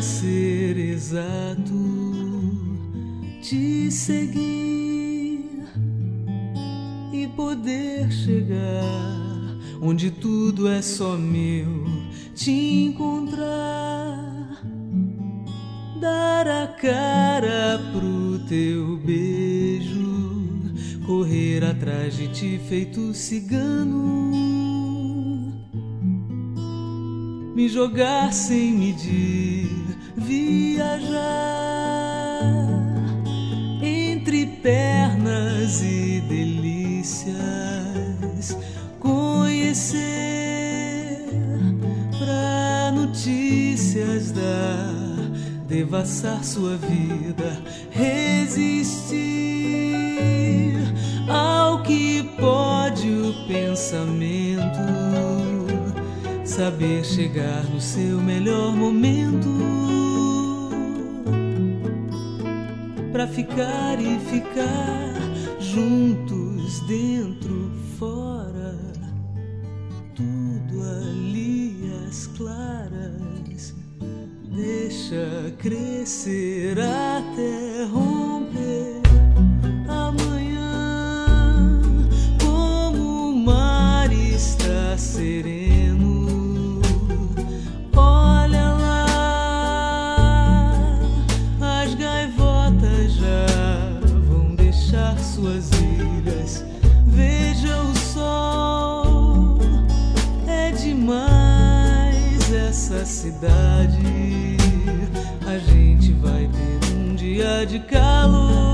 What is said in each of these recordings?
ser exato, te seguir e poder chegar onde tudo é só meu, te encontrar, dar a cara pro teu beijo, correr atrás de ti feito cigano me jogar sem medir, viajar entre pernas e delícias, conhecer pra notícias dar, devassar sua vida, resistir ao que pode o pensamento saber chegar no seu melhor momento. Para ficar e ficar juntos dentro fora tudo ali as claras deixa crescer até cidade. A gente vai ter um dia de calor.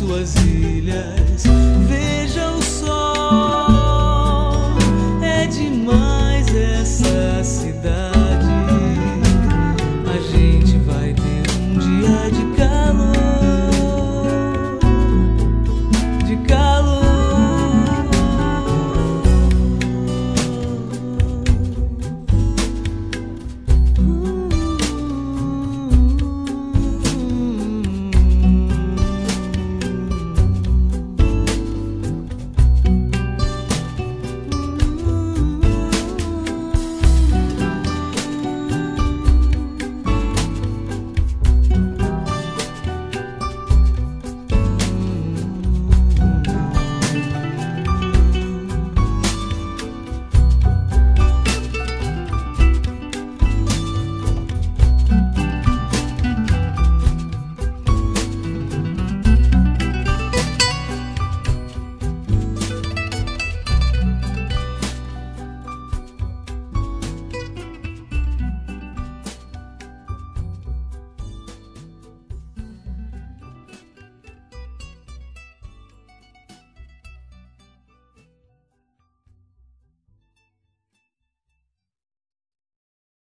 suas ilhas.